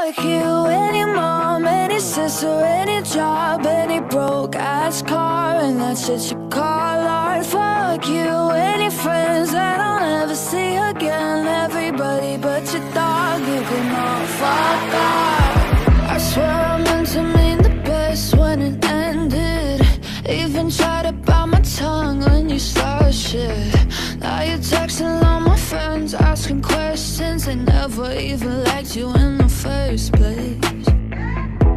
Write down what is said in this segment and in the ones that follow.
Fuck you and your mom and your sister and your job and your broke ass car and that shit you call art. Fuck you and your friends that I'll never see again. Everybody but your dog, you can all fuck off. I swear I meant to mean the best when it ended. Even tried to bite my tongue when you started shit. Now you're texting They never even liked you in the first place.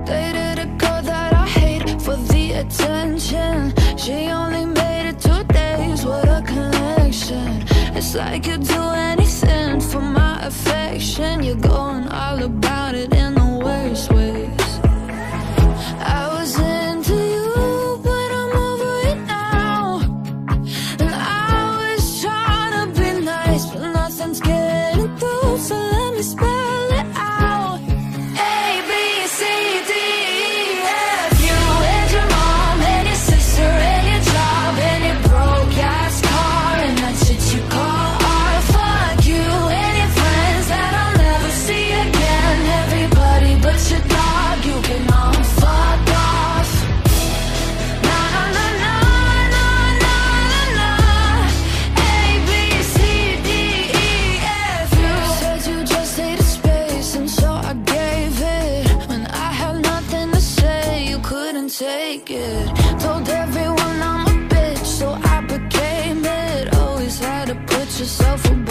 Dated a girl that I hate for the attention. She only made it two days, what a connection. It's like you'd do anything for my affection. You're going all about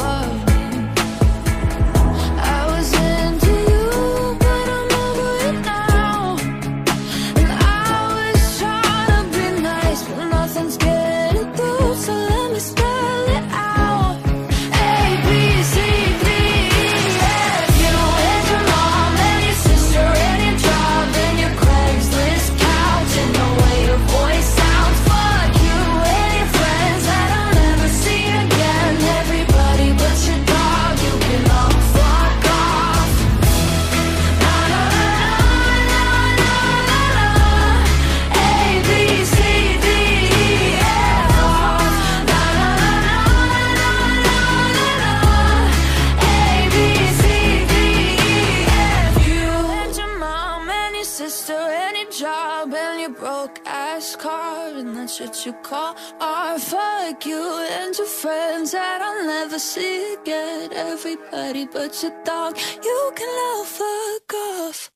yourself sister and your job and your broke ass car and that shit you call art. Fuck you and your friends that I'll never see again. Everybody but your dog, you can all fuck off.